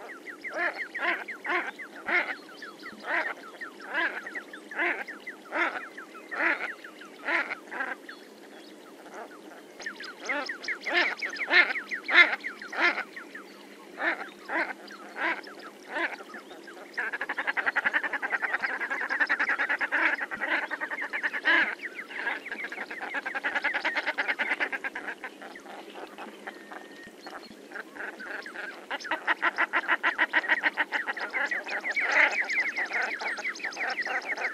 Ah!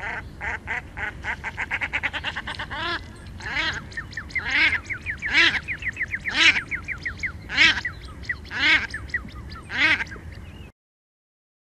Ah!